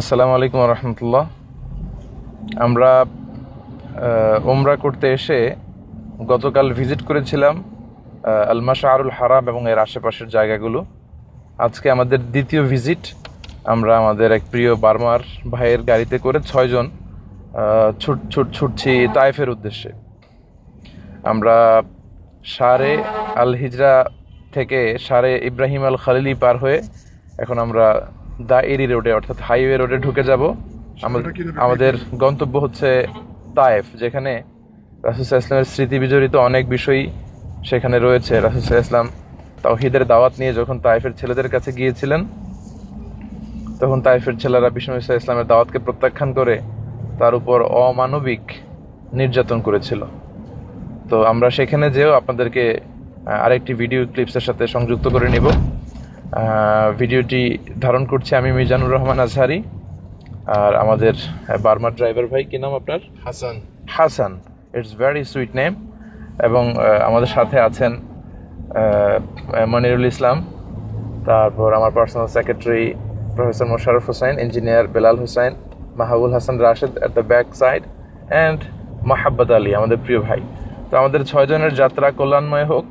আসসালামু আলাইকুম রহমতুল্লাহ আমরা ওমরা করতে এসে গতকাল ভিজিট করেছিলাম আহ, আলমাশা আরুল হারাম এবং এর আশেপাশের জায়গাগুলো। আজকে আমাদের দ্বিতীয় ভিজিট। আমরা আমাদের এক প্রিয় বার্মার ভাইয়ের গাড়িতে করে ছয়জন ছুট ছুট ছুটছি তাইফের উদ্দেশ্যে। আমরা সারে আল হিজরা থেকে সারে ইব্রাহিম আল খালিলি পার হয়ে এখন আমরা দাইরি রোডে অর্থাৎ হাইওয়ে রোডে ঢুকে যাব। আমাদের- গন্তব্য হচ্ছে তায়েফ যেখানে রাসুসাহ ইসলামের স্মৃতি বিজড়িত অনেক বিষয়ই সেখানে রয়েছে। রাসুসাহ ইসলাম তাওহিদের দাওয়াত নিয়ে যখন তাইফের ছেলেদের কাছে গিয়েছিলেন তখন তাইফের ছেলেরা বিষ্ণু ইসা ইসলামের দাওয়াতকে প্রত্যাখ্যান করে তার উপর অমানবিক নির্যাতন করেছিল। তো আমরা সেখানে যেও আপনাদেরকে আরেকটি ভিডিও ক্লিপসের সাথে সংযুক্ত করে নিব। ভিডিওটি ধারণ করছি আমি মিজানুর রহমান আজহারি আর আমাদের বার্মার ড্রাইভার ভাই কি নাম আপনার? Hasan. Hasan. It's very sweet name এবং আমাদের সাথে আছেন মনিরুল ইসলাম। তারপর আমার personal secretary professor Mosharraf Hossain engineer Belal Hossain Mahabul Hasan Rashed at the back side and Mahabbad Ali আমাদের প্রিয় ভাই। তো আমাদের ছয়জনের যাত্রা কল্যাণময় হোক।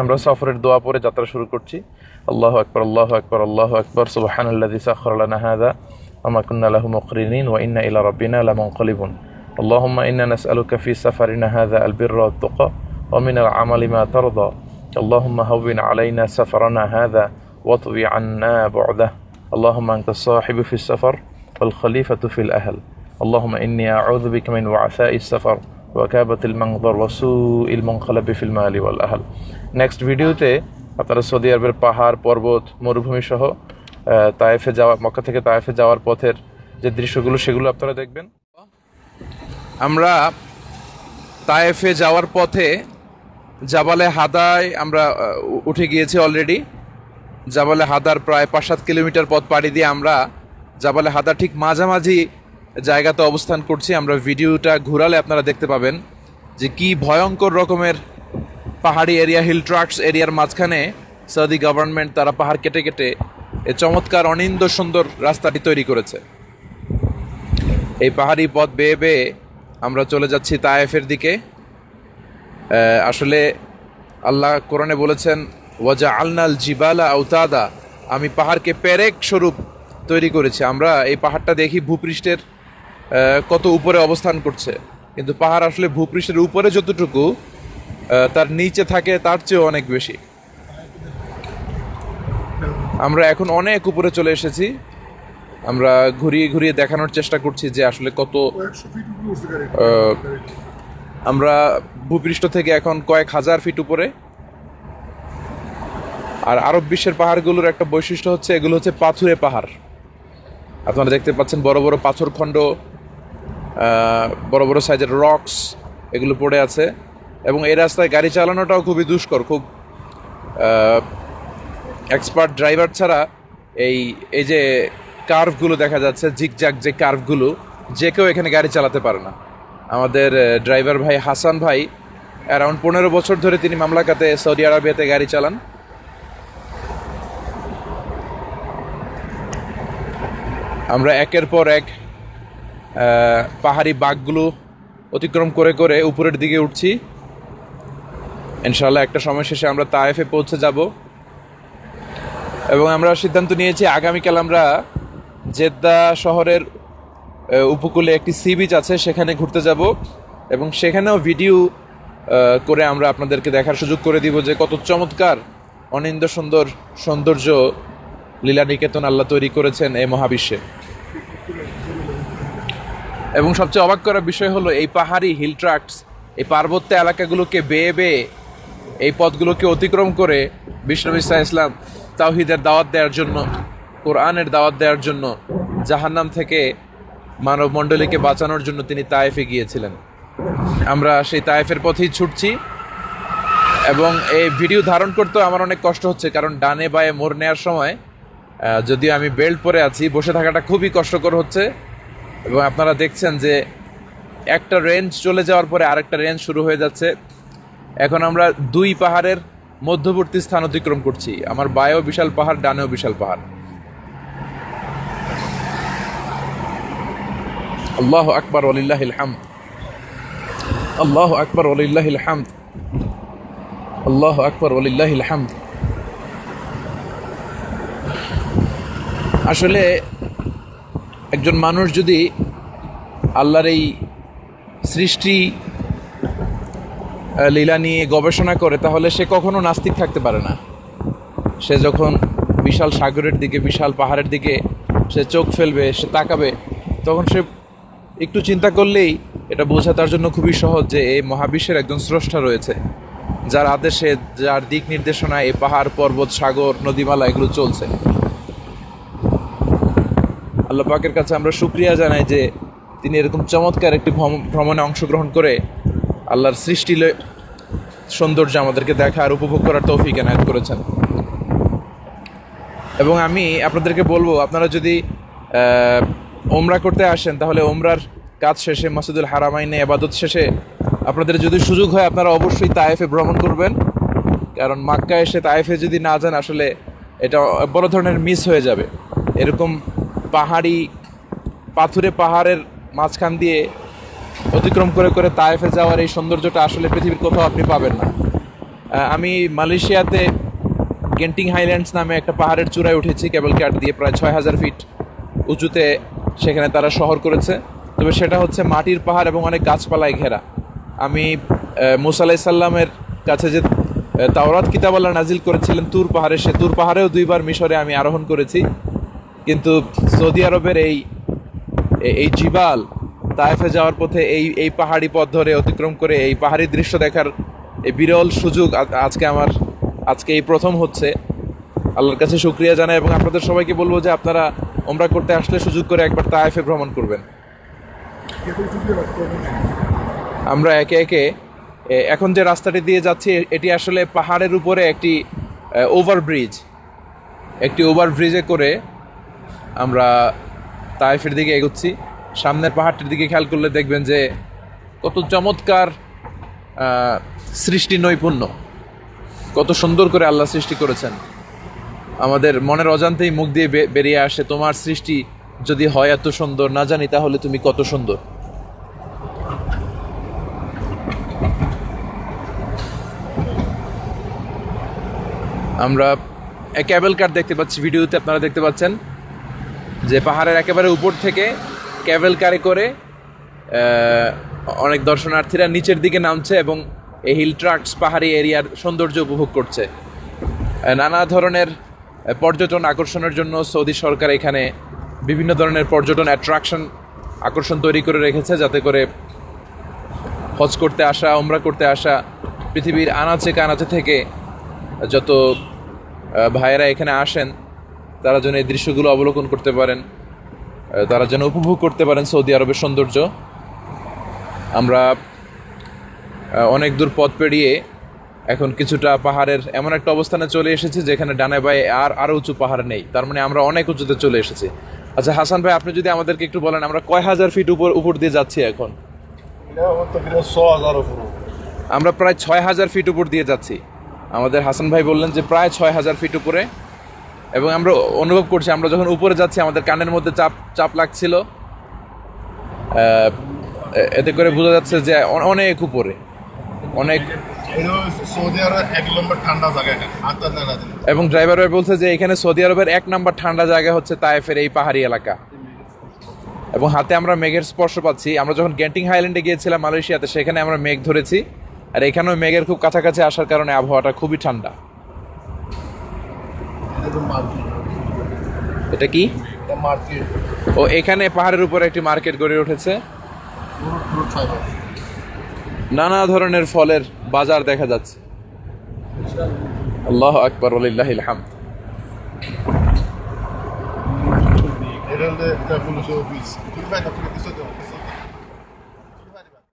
আমরা সফরের দোয়া পরে যাত্রা শুরু করছি। الله أكبر الله أكبر الله أكبر. سبحان الذي سخر لنا هذا وما كنا له مقرنين وإنا إلى ربنا لمنقلبون. اللهم إنا نسألك في سفرنا هذا البر والتقى ومن العمل ما ترضى. اللهم هون علينا سفرنا هذا واطوي عنا بعده. اللهم أنت الصاحب في السفر والخليفة في الأهل. اللهم إني أعوذ بك من وعثاء السفر وكابة المنظر وسوء المنقلب في المال والأهل. Next video তে আপনারা সৌদি আরবের পাহাড়, পর্বত, মরুভূমি সহ তায়েফে যাওয়া, মক্কা থেকে তায়েফে যাওয়ার পথের যে দৃশ্যগুলো, সেগুলো আপনারা দেখবেন। আমরা তায়েফে যাওয়ার পথে জাবালে হাদায় আমরা উঠে গিয়েছি অলরেডি জাবালে হাদার প্রায় পাঁচ সাত কিলোমিটার পথ পাড়ি দিয়ে আমরা জাবালে হাদা ঠিক মাঝামাঝি জায়গাতে অবস্থান করছি। আমরা ভিডিওটা ঘুরালে আপনারা দেখতে পাবেন যে কি ভয়ঙ্কর রকমের পাহাড়ি এরিয়া হিল ট্রাক্স এরিয়ার মাঝখানে সৌদি গভর্নমেন্ট তারা পাহাড় কেটে কেটে এ চমৎকার, অনিন্দ সুন্দর রাস্তাটি তৈরি করেছে। এই পাহাড়ি পথ বেয়ে বেয়ে আমরা চলে যাচ্ছি তায়েফের দিকে। আসলে আল্লাহ কোরআনে বলেছেন ওয়াজা আলনাল জিবালা আউতাদা আমি পাহাড়কে পেরেক স্বরূপ তৈরি করেছি। আমরা এই পাহাড়টা দেখি ভূপৃষ্ঠের কত উপরে অবস্থান করছে। কিন্তু পাহাড় আসলে ভূপৃষ্ঠের উপরে যতটুকু তার নিচে থাকে তার চেয়েও অনেক বেশি। আমরা এখন অনেক উপরে চলে এসেছি। আমরা ঘুরিয়ে ঘুরিয়ে দেখানোর চেষ্টা করছি যে আসলে কত আমরা ভূপৃষ্ঠ থেকে এখন কয়েক হাজার ফিট উপরে। আর আরব বিশ্বের পাহাড়গুলোর একটা বৈশিষ্ট্য হচ্ছে এগুলো হচ্ছে পাথুরে পাহাড়। আপনারা দেখতে পাচ্ছেন বড় বড় পাথরখণ্ড আহ, বড় বড় সাইজের রক্স এগুলো পড়ে আছে। এবং এই রাস্তায় গাড়ি চালানোটাও খুবই দুষ্কর, খুব এক্সপার্ট ড্রাইভার ছাড়া এই এই যে কার্ভগুলো দেখা যাচ্ছে জিগজ্যাগ যে কার্ভগুলো যে কেউ এখানে গাড়ি চালাতে পারে না। আমাদের ড্রাইভার ভাই হাসান ভাই অ্যারাউন্ড পনেরো বছর ধরে তিনি মামলাকাতে সৌদি আরবিয়াতে গাড়ি চালান। আমরা একের পর এক পাহাড়ি বাঘগুলো অতিক্রম করে করে উপরের দিকে উঠছি। ইনশাল্লাহ একটা সময় শেষে আমরা তায়েফে পৌঁছে যাব। এবং আমরা সিদ্ধান্ত নিয়েছি, আগামীকাল আমরা জেদ্দা শহরের উপকূলে একটি সি বিচ আছে, সেখানে ঘুরতে যাব। এবং সেখানেও ভিডিও করে আমরা আপনাদেরকে দেখার সুযোগ করে দিব যে কত চমৎকার, অনিন্দ সুন্দর সৌন্দর্য লীলা নিকেতন আল্লাহ তৈরি করেছেন এই মহাবিশ্বে। এবং সবচেয়ে অবাক করার বিষয় হলো, এই পাহাড়ি হিল ট্রাক্টস এই পার্বত্য এলাকাগুলোকে বেয়ে বেয়ে এই পথগুলোকে অতিক্রম করে বিষ্ণু ইসা ইসলাম তাওহিদের দাওয়াত দেওয়ার জন্য, কোরআনের দাওয়াত দেওয়ার জন্য জাহান্নাম থেকে মানব মণ্ডলীকে বাঁচানোর জন্য তিনি তায়েফে গিয়েছিলেন। আমরা সেই তায়েফের পথেই ছুটছি এবং এই ভিডিও ধারণ করতেও আমার অনেক কষ্ট হচ্ছে কারণ ডানে বায়ে মোড় নেওয়ার সময় যদিও আমি বেল্ট পরে আছি, বসে থাকাটা খুবই কষ্টকর হচ্ছে এবং আপনারা দেখছেন যে একটা রেঞ্জ চলে যাওয়ার পরে আরেকটা রেঞ্জ শুরু হয়ে যাচ্ছে। এখন আমরা দুই পাহাড়ের মধ্যবর্তী স্থান অতিক্রম করছি। আমার বায়েও বিশাল পাহাড়, ডানেও বিশাল পাহাড়। আল্লাহ আকবর ওলিল্লাহিল হামদ। আল্লাহ আকবর ওলিল্লাহিল হামদ। আল্লাহ আকবর ওলিল্লাহিল হামদ। আসলে একজন মানুষ যদি আল্লাহর এই সৃষ্টি লীলা নিয়ে গবেষণা করে, তাহলে সে কখনো নাস্তিক থাকতে পারে না। সে যখন বিশাল সাগরের দিকে, বিশাল পাহাড়ের দিকে সে চোখ ফেলবে, সে তাকাবে, তখন সে একটু চিন্তা করলেই এটা বোঝা তার জন্য খুবই সহজ যে এই মহাবিশ্বের একজন স্রষ্টা রয়েছে, যার আদেশে, যার দিক নির্দেশনা এই পাহাড়, পর্বত, সাগর, নদীমালা এগুলো চলছে। আল্লাহ পাকের কাছে আমরা শুক্রিয়া জানাই যে তিনি এরকম চমৎকার একটি ভ্রম- ভ্রমণে অংশগ্রহণ করে আল্লাহর সৃষ্টি সৌন্দর্য আমাদেরকে দেখা আর উপভোগ করার তৌফিক এনায়ত করেছেন। এবং আমি আপনাদেরকে বলব, আপনারা যদি ওমরা করতে আসেন, তাহলে ওমরার কাজ শেষে মাসুদুল হারামাইনে আবাদত শেষে আপনাদের যদি সুযোগ হয়, আপনারা অবশ্যই তায়েফে ভ্রমণ করবেন। কারণ মাক্কা এসে তায়েফে যদি না যান, আসলে এটা বড় ধরনের মিস হয়ে যাবে। এরকম পাহাড়ি, পাথুরে পাহাড়ের মাঝখান দিয়ে অতিক্রম করে করে তায়েফে যাওয়ার এই সৌন্দর্যটা আসলে পৃথিবীর কোথাও আপনি পাবেন না। আমি মালয়েশিয়াতে গেন্টিং হাইল্যান্ডস নামে একটা পাহাড়ের চূড়ায় উঠেছি কেবল কার দিয়ে প্রায় ছয় হাজার ফিট উঁচুতে সেখানে তারা শহর করেছে। তবে সেটা হচ্ছে মাটির পাহাড় এবং অনেক গাছপালায় ঘেরা। আমি আহ, মুসা আলাহি সাল্লামের কাছে যে তাওরাত কিতাবাল্লাহ নাজিল করেছিলেন তুর পাহাড়ে সে তুর পাহাড়েও দুইবার মিশরে আমি আরোহণ করেছি। কিন্তু সৌদি আরবের এই এই জিবাল তায়েফে যাওয়ার পথে এই এই পাহাড়ি পথ ধরে অতিক্রম করে এই পাহাড়ি দৃশ্য দেখার এই বিরল সুযোগ আজকে আমার, আজকে এই প্রথম হচ্ছে। আল্লাহর কাছে শুক্রিয়া জানাই এবং আপনাদের সবাইকে বলব যে আপনারা ওমরা করতে আসলে সুযোগ করে একবার তায়েফে ভ্রমণ করবেন। আমরা একে একে এখন যে রাস্তাটি দিয়ে যাচ্ছি, এটি আসলে পাহাড়ের উপরে একটি ওভারব্রিজ একটি ওভারব্রিজে করে আমরা তায়েফের দিকে এগোচ্ছি। সামনের পাহাড়টির দিকে খেয়াল করলে দেখবেন যে কত চমৎকার সৃষ্টি নৈপুণ্য। কত সুন্দর করে আল্লাহ সৃষ্টি করেছেন। আমাদের মনের অজান্তেই মুখ দিয়ে বেরিয়ে আসে, তোমার সৃষ্টি যদি হয় এত সুন্দর, না জানি তাহলে তুমি কত সুন্দর। আমরা ক্যাবেল কার দেখতে পাচ্ছি, ভিডিওতে আপনারা দেখতে পাচ্ছেন যে পাহাড়ের একেবারে উপর থেকে ক্যাবেল কারে করে অনেক দর্শনার্থীরা নিচের দিকে নামছে এবং এই হিল ট্রাক্স পাহাড়ি এরিয়ার সৌন্দর্য উপভোগ করছে। নানা ধরনের পর্যটন আকর্ষণের জন্য সৌদি সরকার এখানে বিভিন্ন ধরনের পর্যটন অ্যাট্রাকশন আকর্ষণ তৈরি করে রেখেছে যাতে করে হজ করতে আসা ওমরা করতে আসা, পৃথিবীর আনাচে কানাচে থেকে যত ভাইয়েরা এখানে আসেন, তারা যেন এই দৃশ্যগুলো অবলোকন করতে পারেন। তারা যেন উপভোগ করতে পারেন সৌদি আরবের সৌন্দর্য। আমরা অনেক দূর পথ পেরিয়ে এখন কিছুটা পাহাড়ের এমন একটা অবস্থানে চলে এসেছি যেখানে ডানে বায়ে আর আরও উঁচু পাহাড় নেই। তার মানে আমরা অনেক উঁচুতে চলে এসেছি। আচ্ছা হাসান ভাই আপনি যদি আমাদেরকে একটু বলেন আমরা কয় হাজার ফিট উপর উপর দিয়ে যাচ্ছি এখন? আমরা প্রায় ছয় হাজার ফিট উপর দিয়ে যাচ্ছি। আমাদের হাসান ভাই বললেন যে প্রায় ছয় হাজার ফিট উপরে। এবং আমরা অনুভব করছি, আমরা যখন উপরে যাচ্ছি, আমাদের কানের মধ্যে চাপ চাপ লাগছিল। এতে করে বোঝা যাচ্ছে যে অনেক উপরে। অনেক এবং ড্রাইভার ভাই বলছে যে এখানে সৌদি আরবের এক নম্বর ঠান্ডা জায়গা হচ্ছে তায়েফের এই পাহাড়ি এলাকা। এবং হাতে আমরা মেঘের স্পর্শ পাচ্ছি। আমরা যখন গ্যান্টিং হাইল্যান্ডে গিয়েছিলাম মালয়েশিয়াতে, সেখানে আমরা মেঘ ধরেছি। আর এখানেও মেঘের খুব কাছাকাছি আসার কারণে আবহাওয়াটা খুবই ঠান্ডা। এটা কি? মার্কেট ও এখানে পাহাড়ের উপর একটি মার্কেট গড়ে উঠেছে। নানা ধরনের ফলের বাজার দেখা যাচ্ছে। আল্লাহ আকবর আলিল্লাহিল হামদ। এটা হলে এটা